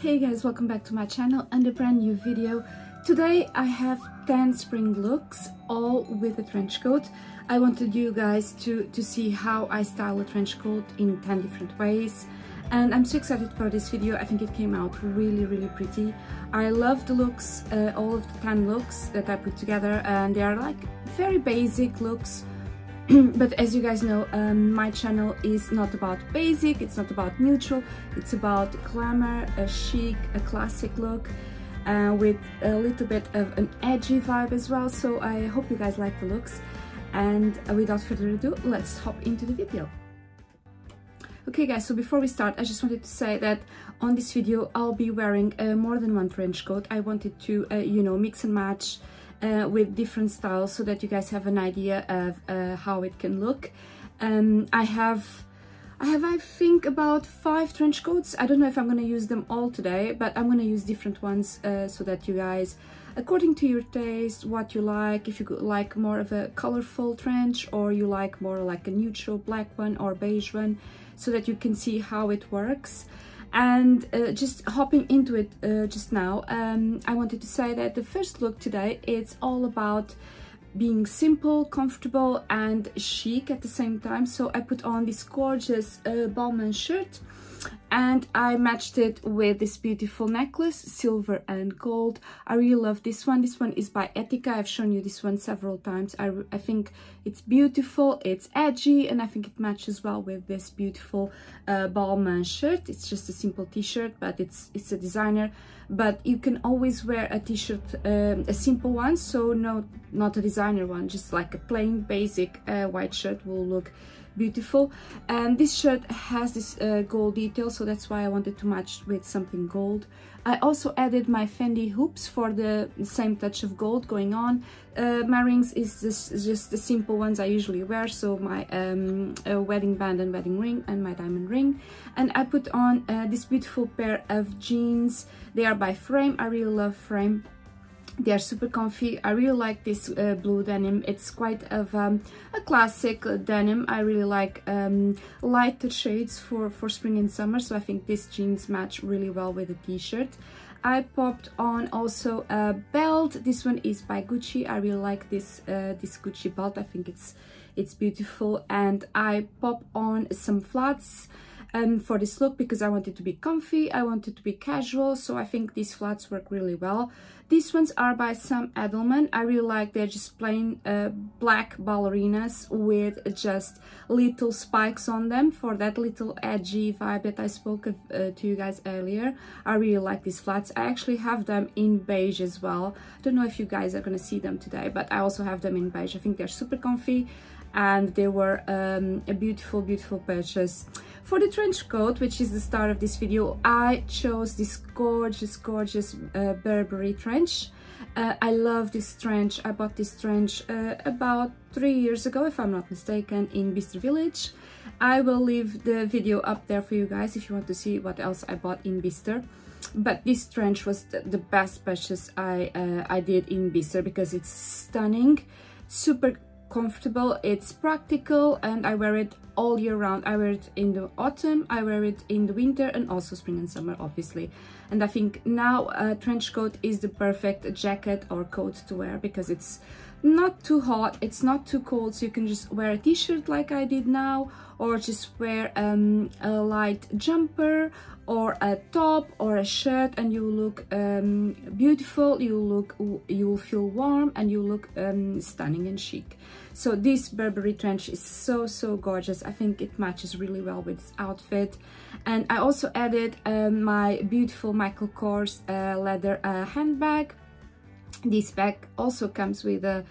Hey guys, welcome back to my channel and a brand new video. Today I have 10 spring looks, all with a trench coat. I wanted you guys to, to see how I style a trench coat in 10 different ways. And I'm so excited for this video, I think it came out really, really pretty. I love the looks, uh, all of the 10 looks that I put together and they are like very basic looks but as you guys know um, my channel is not about basic it's not about neutral it's about glamour a chic a classic look uh, with a little bit of an edgy vibe as well. So I hope you guys like the looks. And without further ado let's hop into the video. Okay guys, so before we start, I just wanted to say that on this video, I'll be wearing uh, more than one trench coat. I wanted to, uh, you know, mix and match uh, with different styles so that you guys have an idea of uh, how it can look. Um, I have I have, I think, about five trench coats. I don't know if I'm going to use them all today, but I'm going to use different ones uh, so that you guys, according to your taste, what you like, if you like more of a colorful trench or you like more like a neutral black one or beige one, so that you can see how it works and uh, just hopping into it uh, just now um, I wanted to say that the first look today it's all about being simple comfortable and chic at the same time. So I put on this gorgeous uh, shirt and I matched it with this beautiful necklace silver and gold. I really love this one. This one is by Ettika. I've shown you this one several times. I, I think it's beautiful it's edgy and I think it matches well with this beautiful uh, Balmain shirt. It's just a simple t-shirt but it's it's a designer. But you can always wear a t-shirt um, a simple one so no not a designer one just like a plain basic uh, white shirt will look beautiful. And this shirt has this uh, gold detail so that's why I wanted to match with something gold. I also added my Fendi hoops for the same touch of gold going on. Uh, my rings is just, just the simple ones I usually wear so my um, wedding band and wedding ring and my diamond ring. And I put on uh, this beautiful pair of jeans. They are by Frame. I really love Frame they are super comfy. I really like this uh, blue denim. It's quite of um, a classic denim. I really like um, lighter shades for for spring and summer so i think these jeans match really well with a t-shirt. I popped on also a belt. This one is by gucci. I really like this uh, this gucci belt. I think it's it's beautiful. And i pop on some flats um, for this look because I wanted to be comfy, I wanted to be casual, so I think these flats work really well. These ones are by Sam Edelman. I really like they're just plain uh, black ballerinas with just little spikes on them for that little edgy vibe that I spoke of, uh, to you guys earlier. I really like these flats. I actually have them in beige as well. I don't know if you guys are going to see them today, but I also have them in beige. I think they're super comfy and they were um, a beautiful, beautiful purchase. For the trench coat, which is the start of this video, I chose this gorgeous, gorgeous uh, Burberry trench. Uh, I love this trench. I bought this trench uh, about three years ago, if I'm not mistaken, in Bicester Village. I will leave the video up there for you guys if you want to see what else I bought in Bicester. But this trench was the, best purchase I, uh, I did in Bicester because it's stunning, super comfortable it's practical and i wear it all year round. I wear it in the autumn i wear it in the winter and also spring and summer obviously. And i think now a trench coat is the perfect jacket or coat to wear because it's not too hot it's not too cold so you can just wear a t-shirt like i did now or just wear um, a light jumper or a top or a shirt and you look um, beautiful you look you will feel warm and you look um, stunning and chic so this Burberry trench is so so gorgeous. I think it matches really well with this outfit. And I also added um, my beautiful Michael Kors uh, leather uh, handbag. This bag also comes with a,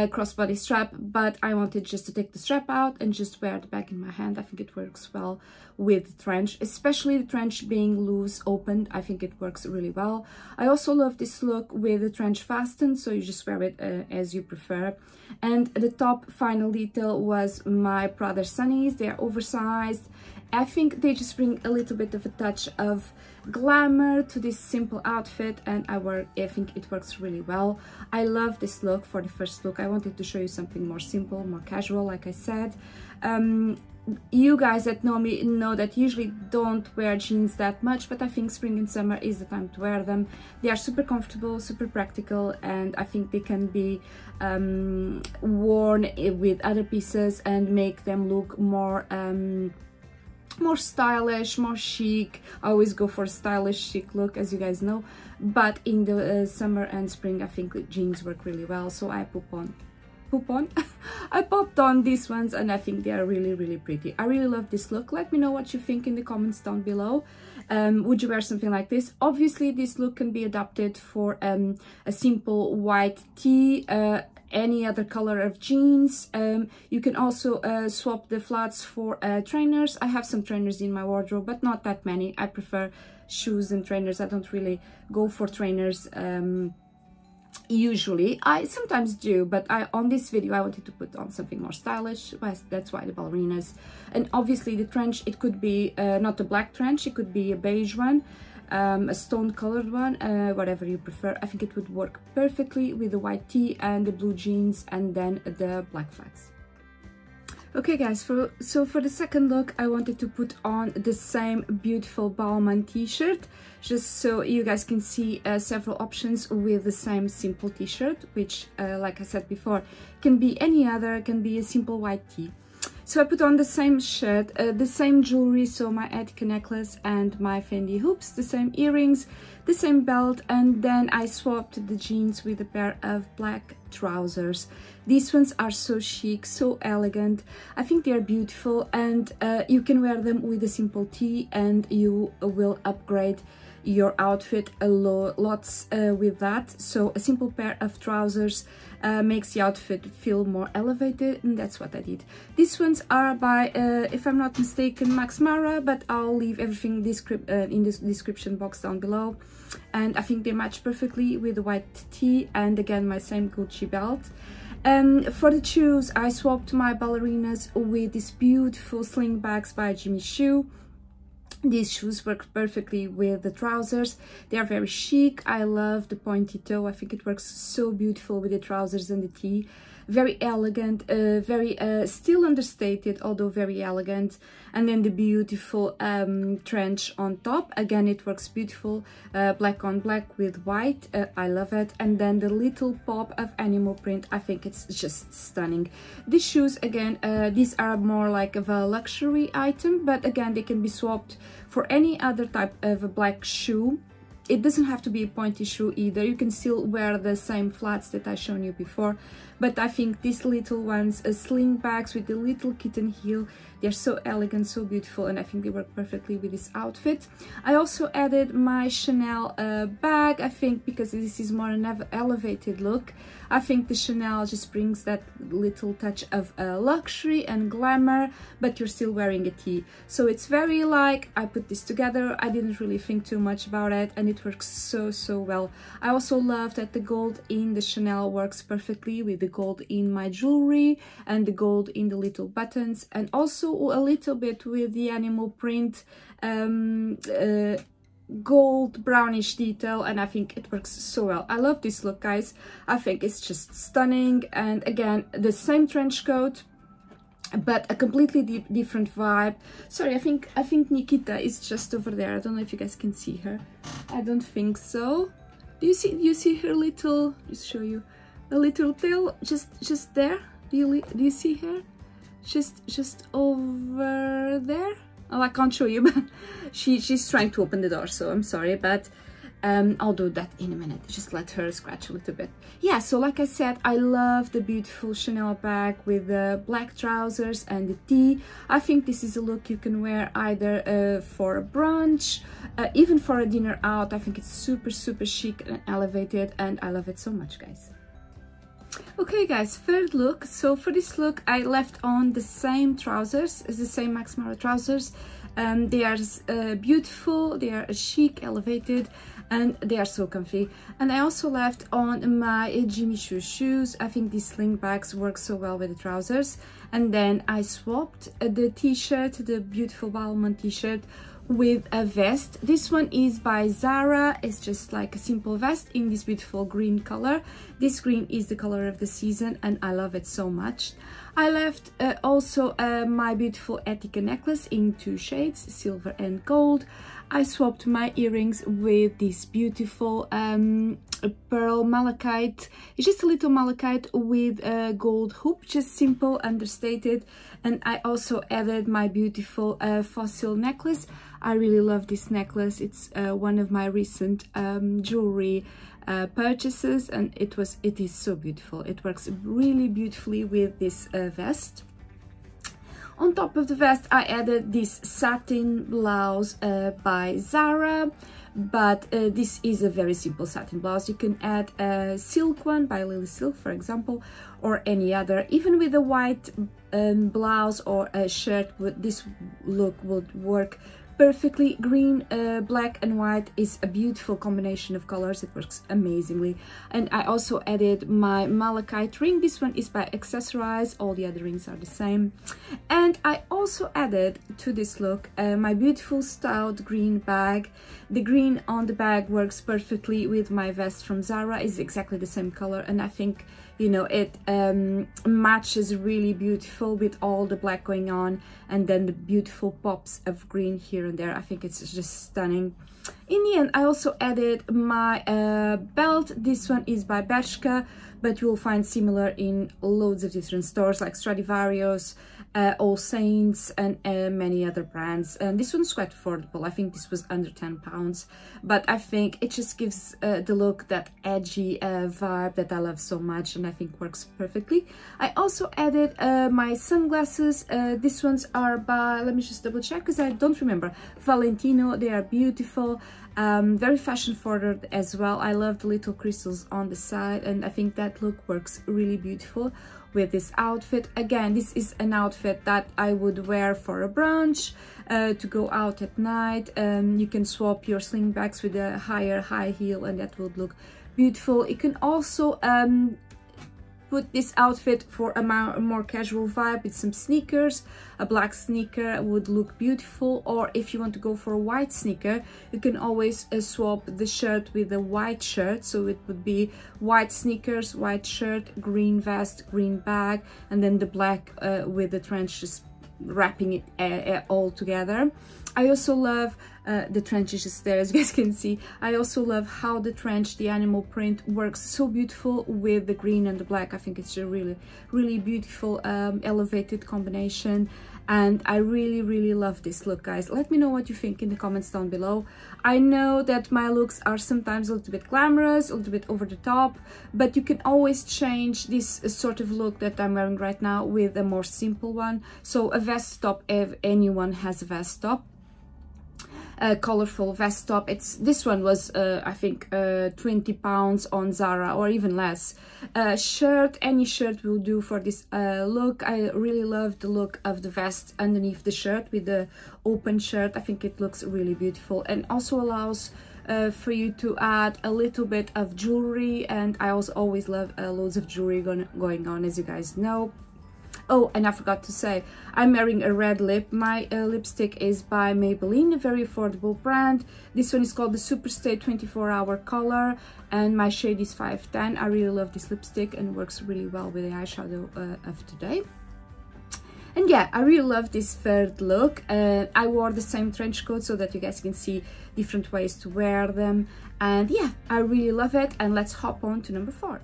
crossbody strap, but I wanted just to take the strap out and just wear the bag in my hand. I think it works well with the trench, especially the trench being loose, opened. I think it works really well. I also love this look with the trench fastened, so you just wear it uh, as you prefer. And the top final detail was my Prada Sunnies. They're oversized I think they just bring a little bit of a touch of glamour to this simple outfit and I work I think it works really well. I love this look for the first look. I wanted to show you something more simple, more casual like I said. Um, you guys that know me know that usually don't wear jeans that much but I think spring and summer is the time to wear them they are super comfortable super practical and I think they can be um, worn with other pieces and make them look more um, more stylish more chic. I always go for stylish chic look as you guys know. But in the uh, summer and spring I think jeans work really well so I put on. Poop on? I popped on these ones and i think they are really really pretty. I really love this look. Let me know what you think in the comments down below. Um, would you wear something like this? Obviously this look can be adapted for um, a simple white tee uh, any other color of jeans. Um, you can also uh, swap the flats for uh, trainers. I have some trainers in my wardrobe but not that many. I prefer shoes and trainers. I don't really go for trainers um, usually. I sometimes do but i on this video i wanted to put on something more stylish. That's why the ballerinas. And obviously the trench it could be uh, not a black trench. It could be a beige one um, a stone colored one uh, whatever you prefer i think it would work perfectly with the white tee and the blue jeans and then the black flats Okay guys, for, so for the second look I wanted to put on the same beautiful Balmain t-shirt just so you guys can see uh, several options with the same simple t-shirt which uh, like I said before can be any other, can be a simple white tee. So I put on the same shirt, uh, the same jewelry, so my Ettika necklace and my Fendi hoops, the same earrings, the same belt, and then I swapped the jeans with a pair of black trousers. These ones are so chic, so elegant. I think they are beautiful and uh, you can wear them with a simple tee and you will upgrade your outfit a lot lots uh, with that. So a simple pair of trousers uh, makes the outfit feel more elevated and that's what I did. These ones are by uh, if I'm not mistaken Max Mara but I'll leave everything descript uh, in the description box down below. And I think they match perfectly with the white tee and again my same Gucci belt. Um, for the shoes I swapped my ballerinas with these beautiful slingbacks by Jimmy Choo these shoes work perfectly with the trousers. They are very chic. I love the pointy toe. I think it works so beautiful with the trousers and the tee very elegant, uh, very uh, still understated, although very elegant. And then the beautiful um, trench on top. Again, it works beautiful, uh, black on black with white. Uh, I love it. And then the little pop of animal print. I think it's just stunning. These shoes, again, uh, these are more like of a luxury item, but again, they can be swapped for any other type of a black shoe it doesn't have to be a pointy shoe either you can still wear the same flats that i shown you before but i think these little ones uh, slingbacks with the little kitten heel they're so elegant so beautiful and i think they work perfectly with this outfit i also added my chanel uh, bag i think because this is more an elevated look I think the Chanel just brings that little touch of uh, luxury and glamour, but you're still wearing a tee. So it's very like, I put this together, I didn't really think too much about it, and it works so, so well. I also love that the gold in the Chanel works perfectly with the gold in my jewelry and the gold in the little buttons, and also a little bit with the animal print um, uh, gold brownish detail and I think it works so well. I love this look guys. I think it's just stunning and again the same trench coat but a completely di different vibe. Sorry, I think I think Nikita is just over there. I don't know if you guys can see her. I don't think so. Do you see do you see her little just show you a little tail just just there? Do you do you see her? Just just over there? oh I can't show you but she she's trying to open the door so I'm sorry but um, I'll do that in a minute just let her scratch a little bit yeah so like I said I love the beautiful Chanel bag with the black trousers and the tee I think this is a look you can wear either uh, for a brunch uh, even for a dinner out I think it's super super chic and elevated and I love it so much guys Okay guys, third look. So for this look I left on the same trousers as the same Max Mara trousers. Um, they are uh, beautiful, they are chic, elevated and they are so comfy. And I also left on my Jimmy Choo shoes. I think these slingbacks work so well with the trousers. And then I swapped the t-shirt, the beautiful Balmain t-shirt with a vest. This one is by Zara. It's just like a simple vest in this beautiful green color. This green is the color of the season and I love it so much. I left uh, also uh, my beautiful Ettika necklace in two shades, silver and gold. I swapped my earrings with this beautiful um, pearl malachite. It's just a little malachite with a gold hoop, just simple, understated. And I also added my beautiful uh, fossil necklace. I really love this necklace. It's uh, one of my recent um, jewelry uh, purchases and it was it is so beautiful. It works really beautifully with this uh, vest. On top of the vest I added this satin blouse uh, by Zara but uh, this is a very simple satin blouse. You can add a silk one by Lily Silk for example or any other. Even with a white um, blouse or a shirt this look would work perfectly green uh, black and white is a beautiful combination of colors. It works amazingly. And i also added my malachite ring. This one is by accessorize. All the other rings are the same. And i also added to this look uh, my beautiful styled green bag. The green on the bag works perfectly with my vest from zara. Is exactly the same color. And i think you know it um, matches really beautiful with all the black going on and then the beautiful pops of green here and there. I think it's just stunning. In the end I also added my uh, belt. This one is by Bershka but you will find similar in loads of different stores like Stradivarius uh, All Saints and uh, many other brands. And this one's quite affordable. I think this was under 10 pounds. But I think it just gives uh, the look that edgy uh, vibe that I love so much and I think works perfectly. I also added uh, my sunglasses. Uh, these ones are by let me just double check because I don't remember. Valentino. They are beautiful. Um, very fashion forward as well. I love the little crystals on the side and I think that look works really beautiful with this outfit. Again, this is an outfit that I would wear for a brunch, uh, to go out at night. Um, you can swap your slingbacks with a higher high heel and that would look beautiful. it can also um, put this outfit for a more casual vibe with some sneakers. A black sneaker would look beautiful or if you want to go for a white sneaker you can always uh, swap the shirt with a white shirt. So it would be white sneakers white shirt green vest green bag and then the black uh, with the trench just wrapping it uh, uh all together. I also love uh, the trench is there as you guys can see. I also love how the trench, the animal print works so beautiful with the green and the black. I think it's a really, really beautiful um, elevated combination and I really really love this look guys let me know what you think in the comments down below I know that my looks are sometimes a little bit glamorous a little bit over the top but you can always change this sort of look that I'm wearing right now with a more simple one so a vest top if anyone has a vest top a colorful vest top. It's this one was uh, i think uh, 20 pounds on zara or even less. Shirt any shirt will do for this uh, look. I really love the look of the vest underneath the shirt with the open shirt. I think it looks really beautiful and also allows uh, for you to add a little bit of jewelry and I also always love uh, loads of jewelry going on as you guys know Oh, and I forgot to say, I'm wearing a red lip. My uh, lipstick is by Maybelline, a very affordable brand. This one is called the Superstay 24 Hour Color, and my shade is 510. I really love this lipstick and works really well with the eyeshadow uh, of today. And yeah, I really love this third look. Uh, I wore the same trench coat so that you guys can see different ways to wear them. And yeah, I really love it. And let's hop on to number four.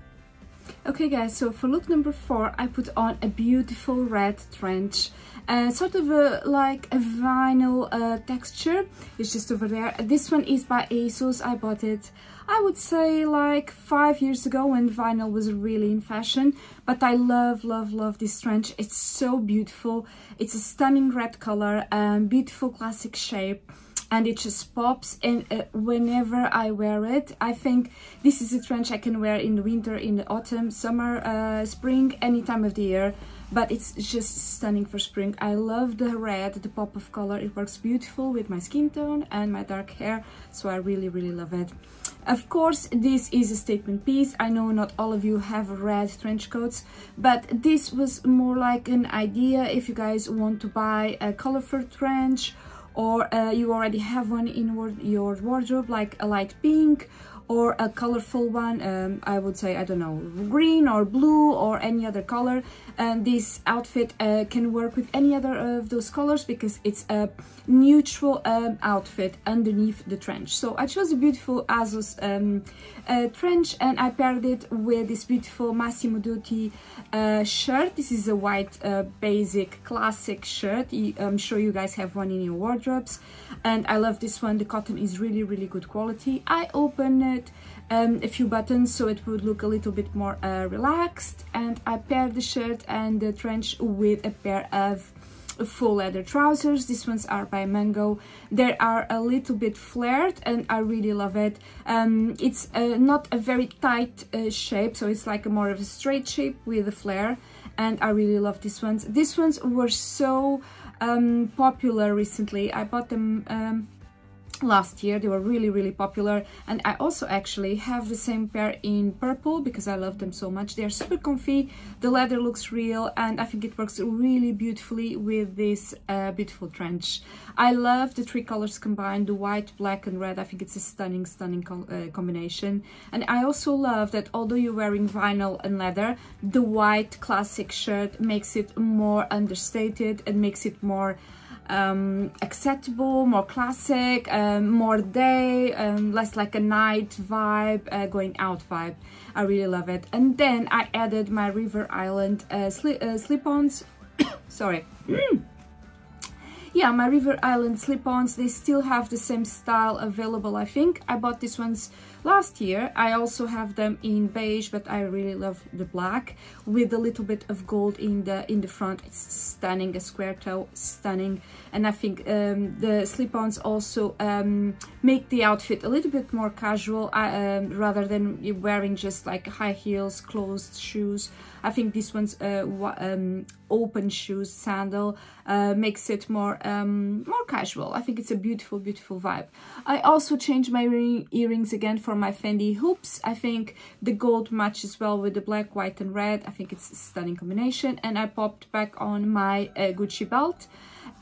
Okay guys, so for look number four, I put on a beautiful red trench. Uh, sort of a, like a vinyl uh, texture. It's just over there. This one is by ASOS. I bought it, I would say like five years ago when vinyl was really in fashion. But I love, love, love this trench. It's so beautiful. It's a stunning red color and beautiful classic shape and it just pops and uh, whenever I wear it I think this is a trench I can wear in the winter in the autumn summer uh, spring any time of the year but it's just stunning for spring. I love the red the pop of color. It works beautiful with my skin tone and my dark hair so I really really love it. Of course, this is a statement piece. I know not all of you have red trench coats, but this was more like an idea if you guys want to buy a colorful trench or uh, you already have one in your wardrobe like a light pink or a colorful one um, I would say I don't know green or blue or any other color and this outfit uh, can work with any other of those colors because it's a neutral um, outfit underneath the trench. So I chose a beautiful ASOS um, uh, trench and I paired it with this beautiful Massimo Dutti uh, shirt. This is a white uh, basic classic shirt. I'm sure you guys have one in your wardrobes. And I love this one. The cotton is really really good quality. I opened it um, a few buttons so it would look a little bit more uh, relaxed. And I paired the shirt and the trench with a pair of full leather trousers. These ones are by mango. They are a little bit flared and i really love it. Um, it's uh, not a very tight uh, shape so it's like a more of a straight shape with a flare and i really love these ones. These ones were so um, popular recently. I bought them um, last year they were really really popular. And i also actually have the same pair in purple because i love them so much. They're super comfy. The leather looks real and i think it works really beautifully with this uh, beautiful trench. I love the three colors combined the white black and red. I think it's a stunning stunning co uh, combination. And i also love that although you're wearing vinyl and leather the white classic shirt makes it more understated and makes it more um, acceptable, more classic, um, more day, um, less like a night vibe, uh, going out vibe. I really love it. And then I added my River Island uh, sli uh, slip-ons. Sorry. Yeah, my River Island slip-ons, they still have the same style available, I think. I bought these ones last year. I also have them in beige, but I really love the black with a little bit of gold in the in the front. It's stunning, a square toe, stunning. And I think um, the slip-ons also um, make the outfit a little bit more casual uh, um, rather than wearing just like high heels, closed shoes. I think this one's uh, um, open shoes, sandal, uh, makes it more um, more casual. I think it's a beautiful, beautiful vibe. I also changed my earrings again for my Fendi hoops. I think the gold matches well with the black, white and red. I think it's a stunning combination. And I popped back on my uh, Gucci belt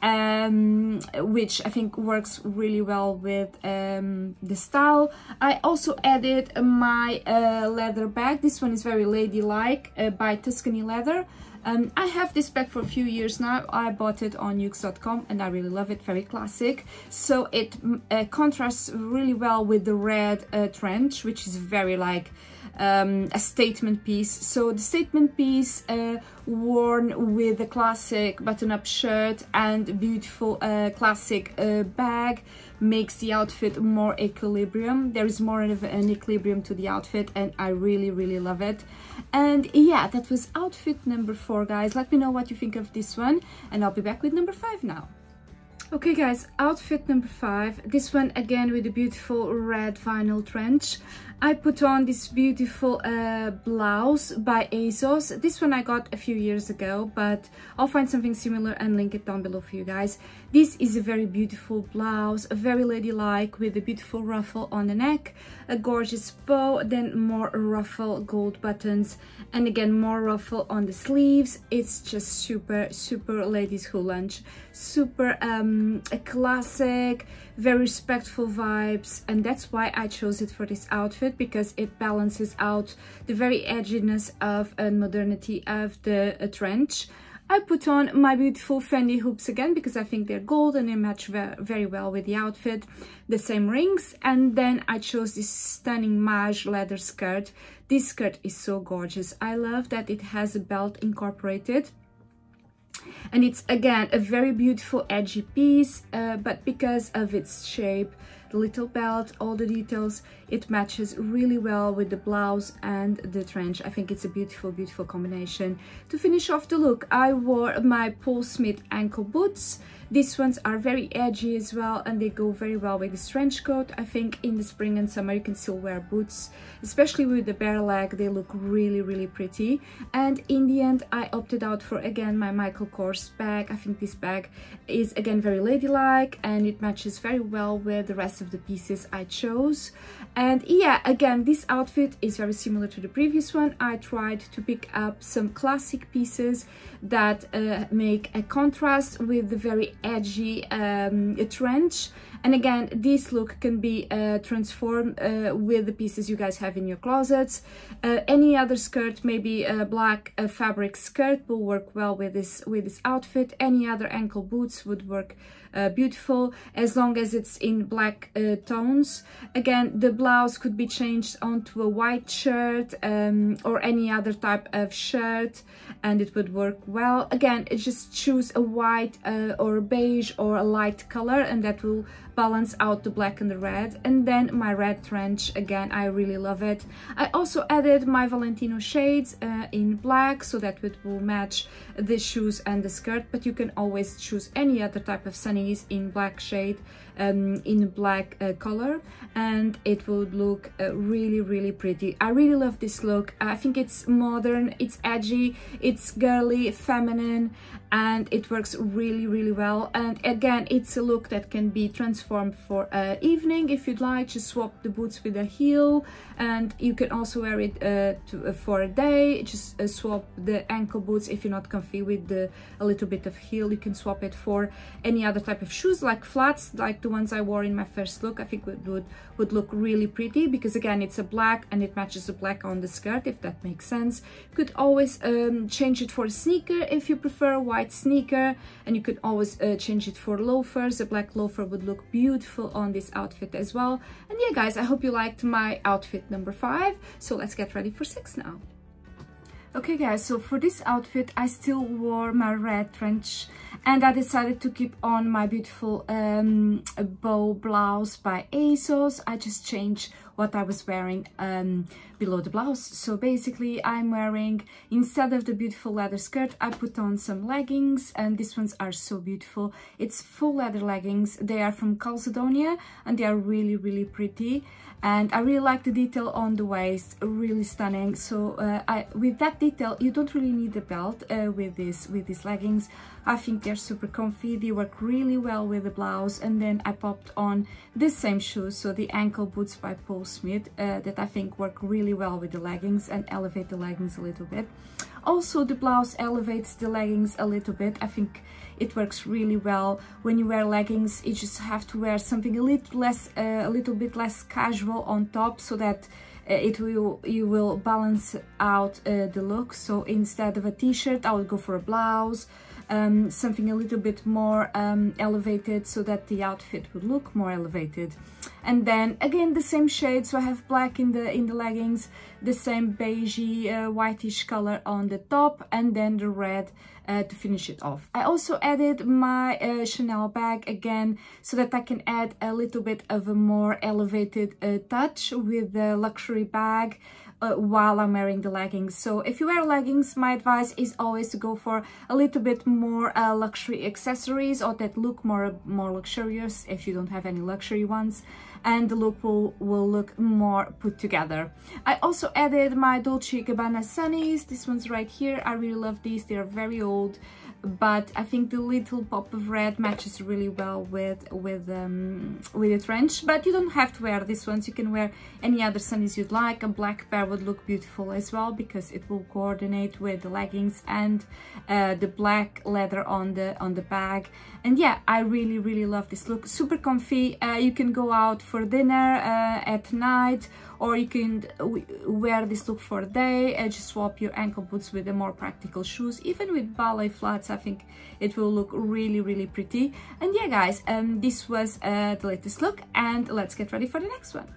um, which I think works really well with um, the style. I also added my uh, leather bag. This one is very ladylike uh, by Tuscany Leather. Um, I have this bag for a few years now. I bought it on yoox.com and I really love it, very classic. So it uh, contrasts really well with the red uh, trench, which is very like um, a statement piece. So the statement piece uh, worn with a classic button-up shirt and beautiful uh, classic uh, bag makes the outfit more equilibrium. There is more of an equilibrium to the outfit and I really, really love it. And yeah, that was outfit number four, guys. Let me know what you think of this one and I'll be back with number five now. Okay guys, outfit number five. This one again with a beautiful red vinyl trench. I put on this beautiful uh, blouse by ASOS. This one I got a few years ago, but I'll find something similar and link it down below for you guys. This is a very beautiful blouse, very ladylike with a beautiful ruffle on the neck, a gorgeous bow, then more ruffle gold buttons, and again more ruffle on the sleeves. It's just super, super ladies who lunch, super um, classic, very respectful vibes, and that's why I chose it for this outfit because it balances out the very edginess of and modernity of the uh, trench. I put on my beautiful Fendi hoops again because I think they're gold and they match very well with the outfit. The same rings and then I chose this stunning Maje leather skirt. This skirt is so gorgeous. I love that it has a belt incorporated and it's again a very beautiful edgy piece uh, but because of its shape the little belt all the details it matches really well with the blouse and the trench i think it's a beautiful beautiful combination to finish off the look i wore my paul smith ankle boots these ones are very edgy as well and they go very well with this trench coat. I think in the spring and summer you can still wear boots, especially with the bare leg. They look really, really pretty. And in the end, I opted out for, again, my Michael Kors bag. I think this bag is, again, very ladylike and it matches very well with the rest of the pieces I chose. And yeah, again, this outfit is very similar to the previous one. I tried to pick up some classic pieces that uh, make a contrast with the very edgy um, trench and again, this look can be uh, transformed uh, with the pieces you guys have in your closets. Uh, any other skirt, maybe a black fabric skirt will work well with this, with this outfit. Any other ankle boots would work uh, beautiful as long as it's in black uh, tones. Again the blouse could be changed onto a white shirt um, or any other type of shirt and it would work well. Again just choose a white uh, or beige or a light color and that will balance out the black and the red and then my red trench again I really love it. I also added my Valentino shades uh, in black so that it will match the shoes and the skirt but you can always choose any other type of sunnies in black shade um, in black uh, color and it would look uh, really really pretty. I really love this look. I think it's modern it's edgy it's girly feminine and it works really really well. And again it's a look that can be transformed for uh, evening if you'd like. Just swap the boots with a heel and you can also wear it uh, to, uh, for a day. Just uh, swap the ankle boots if you're not comfy with the a little bit of heel. You can swap it for any other type of shoes like flats like the ones I wore in my first look. I think would would, would look really pretty because again it's a black and it matches the black on the skirt if that makes sense. Could always um, change it for a sneaker if you prefer white sneaker and you could always uh, change it for loafers. A black loafer would look beautiful on this outfit as well. And yeah guys I hope you liked my outfit number five. So let's get ready for six now. Okay guys, so for this outfit I still wore my red trench and I decided to keep on my beautiful um, bow blouse by ASOS. I just changed what I was wearing um, below the blouse. So basically I'm wearing, instead of the beautiful leather skirt, I put on some leggings and these ones are so beautiful. It's full leather leggings. They are from Calzedonia and they are really, really pretty and I really like the detail on the waist really stunning. So uh, I with that detail you don't really need a belt uh, with this with these leggings. I think they're super comfy. They work really well with the blouse. And then I popped on the same shoes so the ankle boots by Paul Smith uh, that I think work really well with the leggings and elevate the leggings a little bit. Also the blouse elevates the leggings a little bit. I think it works really well. When you wear leggings you just have to wear something a little less uh, a little bit less casual on top so that uh, it will you will balance out uh, the look. So instead of a t-shirt I would go for a blouse um, something a little bit more um, elevated so that the outfit would look more elevated and then again the same shade so I have black in the in the leggings the same beigey uh, whitish color on the top and then the red uh, to finish it off. I also added my uh, Chanel bag again so that I can add a little bit of a more elevated uh, touch with the luxury bag uh, while I'm wearing the leggings. So if you wear leggings, my advice is always to go for a little bit more uh, luxury accessories or that look more, more luxurious if you don't have any luxury ones and the look will, will look more put together. I also added my Dolce Gabbana sunnies. This one's right here. I really love these. They're very old but I think the little pop of red matches really well with with um, with the trench but you don't have to wear these ones. You can wear any other sunnies you'd like. A black pair would look beautiful as well because it will coordinate with the leggings and uh, the black leather on the on the bag and yeah I really really love this look. Super comfy. Uh, you can go out for dinner uh, at night or you can wear this look for a day and just swap your ankle boots with the more practical shoes. Even with ballet flats I think it will look really really pretty. And yeah guys um this was uh, the latest look and let's get ready for the next one.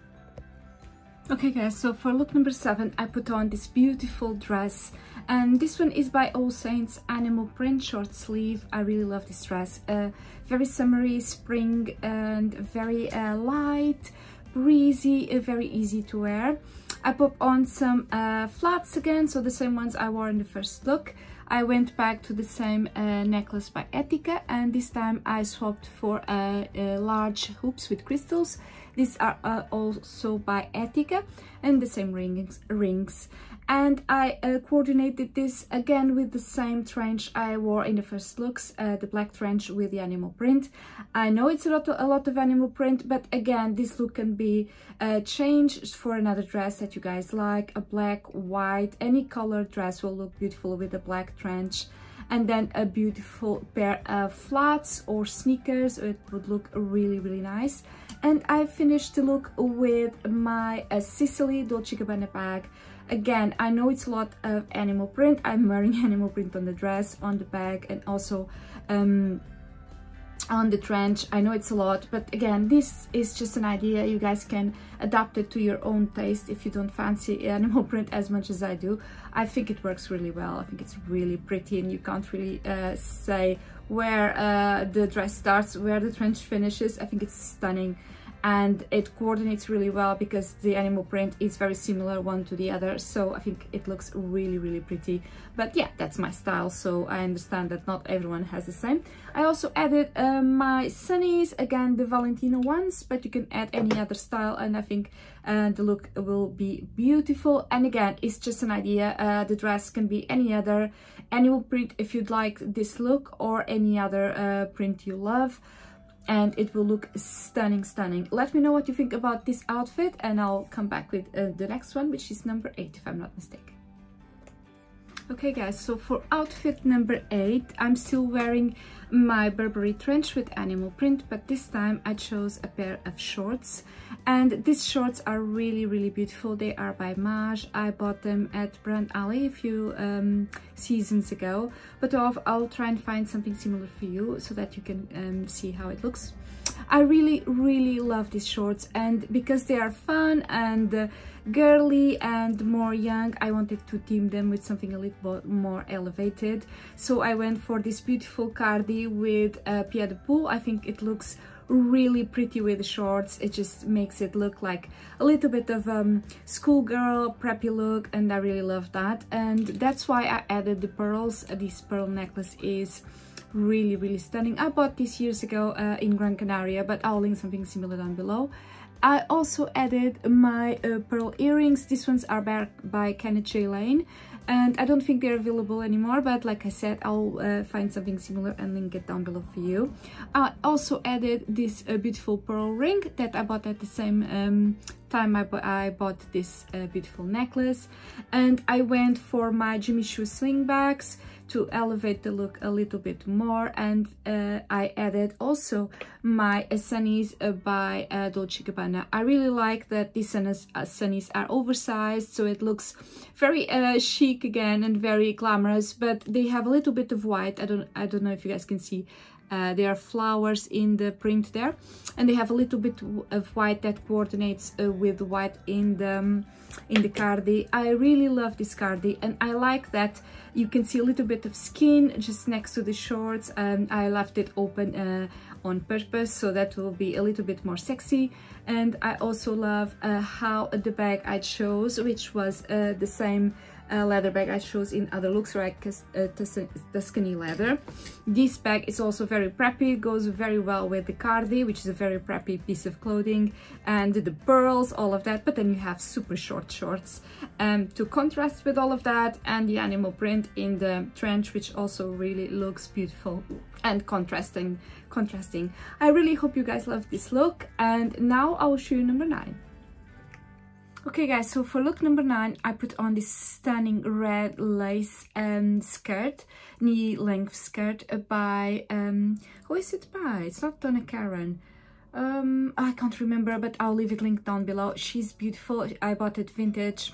Okay guys, so for look number seven, I put on this beautiful dress and this one is by All Saints Animal Print short sleeve. I really love this dress. Uh, very summery, spring and very uh, light, breezy, uh, very easy to wear. I put on some uh, flats again, so the same ones I wore in the first look. I went back to the same uh, necklace by Ettika and this time I swapped for uh, uh, large hoops with crystals. These are uh, also by Ettika and the same rings. rings. And I uh, coordinated this again with the same trench I wore in the first looks, uh, the black trench with the animal print. I know it's a lot of, a lot of animal print, but again, this look can be uh, changed for another dress that you guys like, a black, white, any color dress will look beautiful with a black trench and then a beautiful pair of flats or sneakers it would look really really nice and I finished the look with my uh, Sicily Dolce Gabbana bag again I know it's a lot of animal print. I'm wearing animal print on the dress on the bag and also um, on the trench. I know it's a lot but again this is just an idea. You guys can adapt it to your own taste if you don't fancy animal print as much as i do. I think it works really well. I think it's really pretty and you can't really uh, say where uh, the dress starts where the trench finishes. I think it's stunning and it coordinates really well because the animal print is very similar one to the other so I think it looks really really pretty. But yeah that's my style so I understand that not everyone has the same. I also added uh, my sunnies again the Valentino ones but you can add any other style and I think uh, the look will be beautiful. And again it's just an idea uh, the dress can be any other animal print if you'd like this look or any other uh, print you love and it will look stunning stunning. Let me know what you think about this outfit and i'll come back with uh, the next one which is number eight if i'm not mistaken okay guys so for outfit number eight i'm still wearing my burberry trench with animal print but this time i chose a pair of shorts. And these shorts are really really beautiful. They are by Maje i bought them at brand alley a few um, seasons ago. But I'll, I'll, try and find something similar for you so that you can um, see how it looks. I really really love these shorts. And because they are fun and uh, girly and more young. I wanted to theme them with something a little bit more elevated. So i went for this beautiful cardi with a pied de poule i think it looks really pretty with the shorts. It just makes it look like a little bit of um schoolgirl preppy look and i really love that. And that's why i added the pearls. This pearl necklace is really really stunning. I bought this years ago uh, in gran canaria but i'll link something similar down below I also added my uh, pearl earrings. These ones are by, by Kenneth J. Lane and I don't think they're available anymore but like I said I'll uh, find something similar and link it down below for you. I also added this uh, beautiful pearl ring that I bought at the same um, time I, I bought this uh, beautiful necklace and I went for my Jimmy Choo slingbacks to elevate the look a little bit more and uh, I added also my sunnies uh, by uh, Dolce Gabbana. I really like that these sunnies, uh, are oversized so it looks very uh, chic again and very glamorous but they have a little bit of white. I don't, I don't know if you guys can see uh, there are flowers in the print there and they have a little bit of white that coordinates uh, with white in the um, in the cardi. I really love this cardi and i like that you can see a little bit of skin just next to the shorts and i left it open uh, on purpose so that will be a little bit more sexy. And i also love uh, how the bag i chose which was uh, the same uh, leather bag I chose in other looks like uh, Tuscany leather. This bag is also very preppy, goes very well with the cardi, which is a very preppy piece of clothing, and the pearls, all of that, but then you have super short shorts um, to contrast with all of that, and the animal print in the trench, which also really looks beautiful and contrasting. contrasting. I really hope you guys love this look, and now I will show you number nine. Okay guys, so for look number nine, I put on this stunning red lace um, skirt, knee length skirt by, um, who is it by? It's not Donna Karan Um, I can't remember, but I'll leave it linked down below. She's beautiful. I bought it vintage.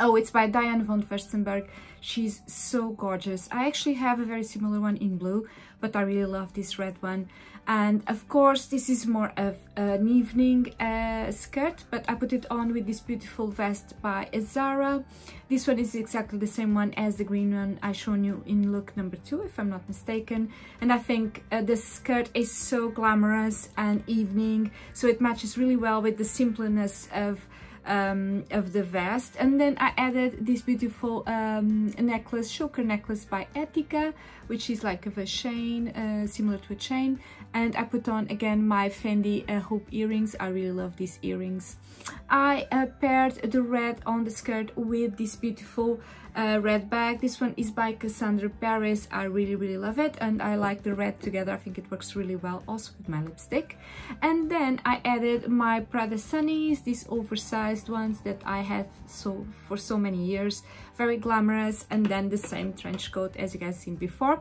Oh, it's by Diane von Furstenberg. She's so gorgeous. I actually have a very similar one in blue, but I really love this red one and of course this is more of an evening uh, skirt but I put it on with this beautiful vest by Zara. This one is exactly the same one as the green one I shown you in look number two if I'm not mistaken. And I think uh, the skirt is so glamorous and evening so it matches really well with the simpleness of um, of the vest. And then I added this beautiful um, necklace, choker necklace by Ettika which is like of a chain, uh, similar to a chain. And I put on again my Fendi uh, hoop earrings, I really love these earrings. I uh, paired the red on the skirt with this beautiful uh, red bag. This one is by Cassandra Paris. I really, really love it. And I like the red together. I think it works really well also with my lipstick. And then I added my Prada Sunnies, these oversized ones that I had so for so many years. Very glamorous. And then the same trench coat as you guys seen before.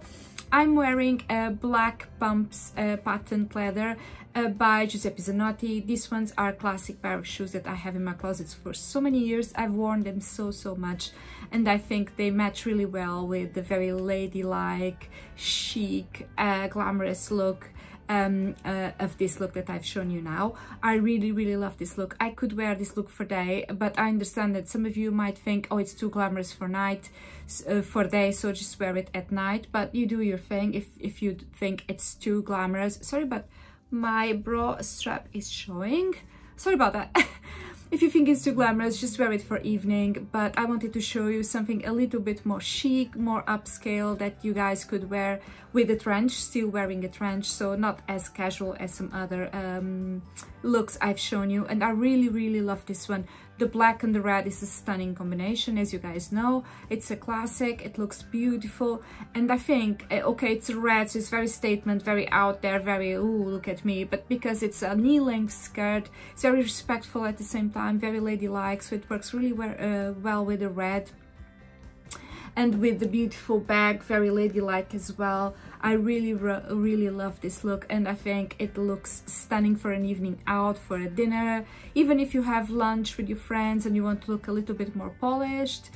I'm wearing a black pumps uh, patent leather uh, by Giuseppe Zanotti. These ones are classic pair of shoes that I have in my closets for so many years. I've worn them so, so much and I think they match really well with the very ladylike, chic, uh, glamorous look um, uh, of this look that I've shown you now. I really, really love this look. I could wear this look for day, but I understand that some of you might think, oh, it's too glamorous for night, uh, for day, so just wear it at night. But you do your thing if, if you think it's too glamorous. Sorry, but my bra strap is showing. Sorry about that. If you think it's too glamorous, just wear it for evening, but I wanted to show you something a little bit more chic, more upscale that you guys could wear with a trench, still wearing a trench, so not as casual as some other um, looks I've shown you. And I really, really love this one. The black and the red is a stunning combination, as you guys know. It's a classic, it looks beautiful, and I think, eh, okay, it's red, so it's very statement, very out there, very, ooh, look at me, but because it's a knee-length skirt, it's very respectful at the same time, very ladylike, so it works really well, uh, well with the red and with the beautiful bag very ladylike as well i really really love this look and i think it looks stunning for an evening out for a dinner even if you have lunch with your friends and you want to look a little bit more polished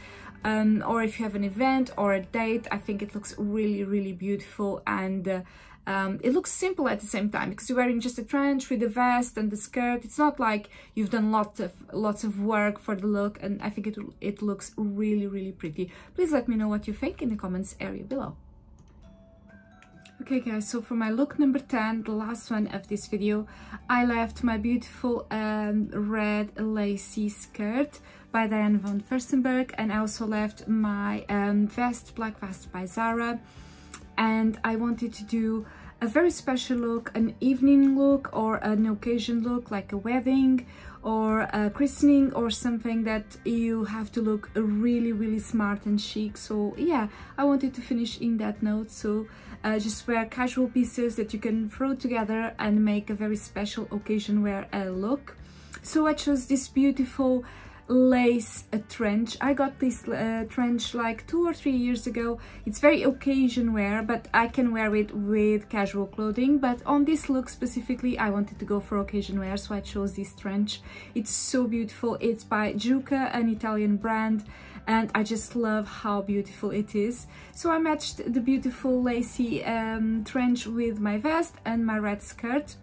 um, or if you have an event or a date i think it looks really really beautiful and uh, um, it looks simple at the same time because you're wearing just a trench with the vest and the skirt. It's not like you've done lots of lots of work for the look and I think it, it looks really, really pretty. Please let me know what you think in the comments area below. Okay guys, so for my look number 10, the last one of this video, I left my beautiful um, red lacy skirt by Diane von Furstenberg and I also left my um, vest, black vest by Zara. And I wanted to do a very special look, an evening look or an occasion look like a wedding or a christening or something that you have to look really really smart and chic. So yeah I wanted to finish in that note. So uh, just wear casual pieces that you can throw together and make a very special occasion wear a look. So I chose this beautiful lace a trench. I got this uh, trench like two or three years ago. It's very occasion wear but i can wear it with casual clothing. But on this look specifically i wanted to go for occasion wear so i chose this trench. It's so beautiful. It's by Giuca an italian brand and I just love how beautiful it is. So I matched the beautiful lacy um, trench with my vest and my red skirt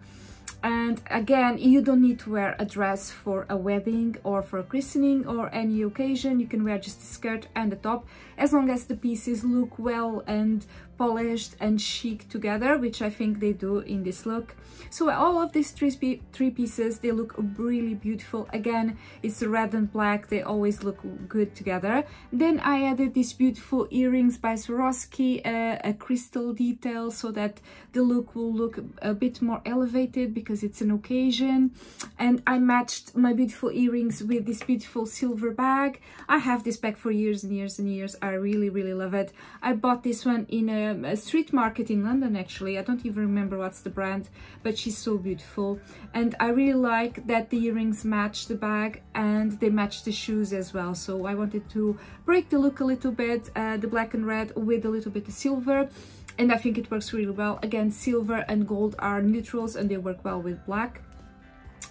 and again you don't need to wear a dress for a wedding or for a christening or any occasion. You can wear just a skirt and a top as long as the pieces look well and polished and chic together which i think they do in this look so all of these three, three pieces they look really beautiful again it's red and black they always look good together then i added these beautiful earrings by Swarovski uh, a crystal detail so that the look will look a bit more elevated because it's an occasion and I matched my beautiful earrings with this beautiful silver bag. I have this bag for years and years and years. I really, really love it. I bought this one in a, a street market in London actually. I don't even remember what's the brand, but she's so beautiful. And I really like that the earrings match the bag and they match the shoes as well. So I wanted to break the look a little bit, uh, the black and red with a little bit of silver and I think it works really well. Again, silver and gold are neutrals and they work well with black.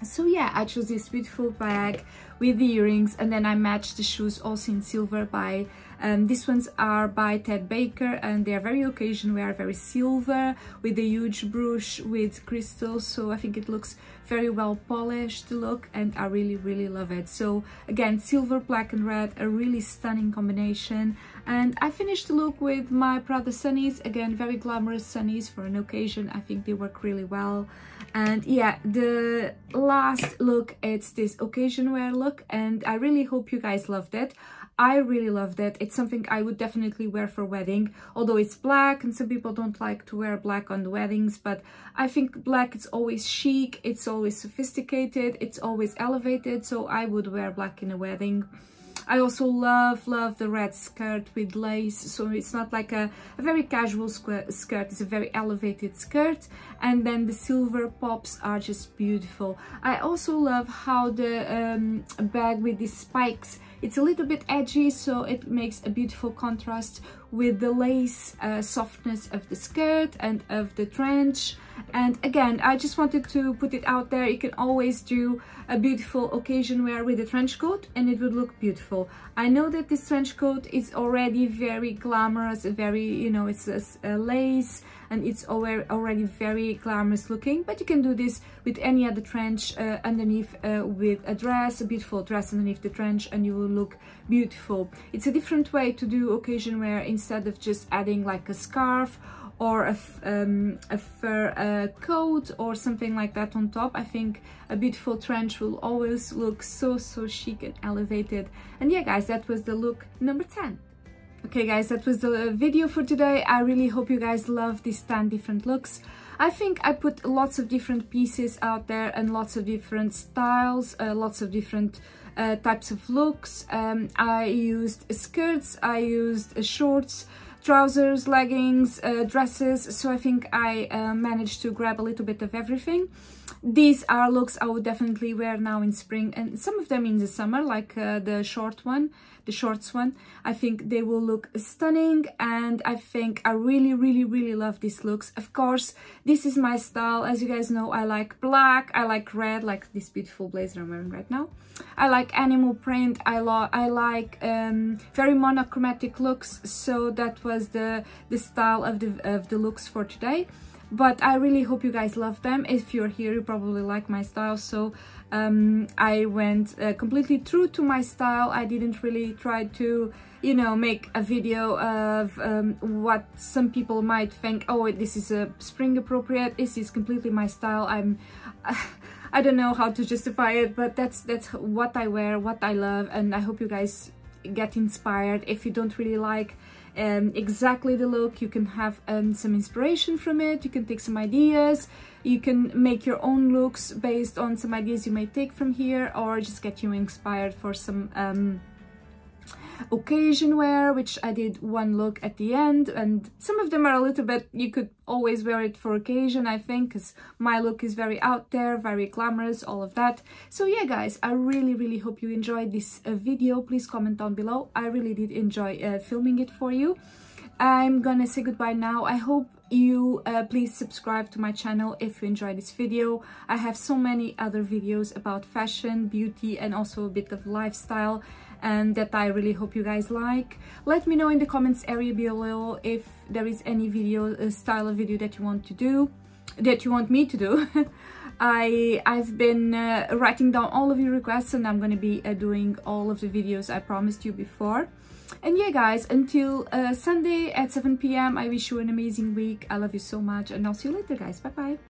So yeah, I chose this beautiful bag with the earrings and then I matched the shoes also in silver by Um, these ones are by Ted Baker and they are very occasion. Wear, very silver with a huge brush with crystals. So I think it looks very well polished look and I really really love it. So again silver black and red a really stunning combination. And I finished the look with my Prada sunnies. Again very glamorous sunnies for an occasion. I think they work really well. And yeah the last look it's this occasion wear look and I really hope you guys loved it I really loved it. It's something I would definitely wear for wedding, although it's black and some people don't like to wear black on the weddings, but I think black is always chic, it's always sophisticated, it's always elevated, so I would wear black in a wedding. I also love, love the red skirt with lace. So it's not like a, a very casual skirt, it's a very elevated skirt. And then the silver pops are just beautiful. I also love how the um, bag with these spikes it's a little bit edgy, so it makes a beautiful contrast with the lace uh, softness of the skirt and of the trench. And again, I just wanted to put it out there. You can always do a beautiful occasion wear with a trench coat and it would look beautiful. I know that this trench coat is already very glamorous, very, you know, it's a, a lace and it's already very glamorous looking but you can do this with any other trench uh, underneath uh, with a dress a beautiful dress underneath the trench and you will look beautiful it's a different way to do occasion wear instead of just adding like a scarf or a, um, a fur uh, coat or something like that on top. I think a beautiful trench will always look so, so chic and elevated. And yeah, guys, that was the look number 10. Okay guys, that was the video for today. I really hope you guys love these 10 different looks. I think I put lots of different pieces out there and lots of different styles, uh, lots of different uh, types of looks. Um, I used skirts, I used shorts, trousers, leggings, uh, dresses, so I think I uh, managed to grab a little bit of everything. These are looks I would definitely wear now in spring and some of them in the summer, like uh, the short one, the shorts one. I think they will look stunning and I think I really, really, really love these looks. Of course, this is my style. As you guys know, I like black, I like red, like this beautiful blazer I'm wearing right now. I like animal print, I, love I like um, very monochromatic looks, so that was the, the style of the, of the looks for today but I really hope you guys love them. If you're here, you probably like my style. So um, I went uh, completely true to my style. I didn't really try to, you know, make a video of um, what some people might think, oh, this is a spring appropriate. This is completely my style. I'm... I don't know how to justify it, but that's that's what I wear, what I love, and I hope you guys get inspired. If you don't really like um, exactly the look. You can have um, some inspiration from it. You can take some ideas. You can make your own looks based on some ideas you may take from here or just get you inspired for some um, occasion wear, which I did one look at the end. And some of them are a little bit, you could always wear it for occasion, I think, because my look is very out there, very glamorous, all of that. So yeah, guys, I really, really hope you enjoyed this uh, video. Please comment down below. I really did enjoy uh, filming it for you. I'm gonna say goodbye now. I hope you uh, please subscribe to my channel if you enjoyed this video. I have so many other videos about fashion, beauty, and also a bit of lifestyle and that I really hope you guys like. Let me know in the comments area below if there is any video uh, style of video that you want to do, that you want me to do. I, I've been uh, writing down all of your requests and I'm going to be uh, doing all of the videos I promised you before. And yeah guys, until uh, Sunday at 7 p.m. I wish you an amazing week. I love you so much and I'll see you later guys. Bye bye.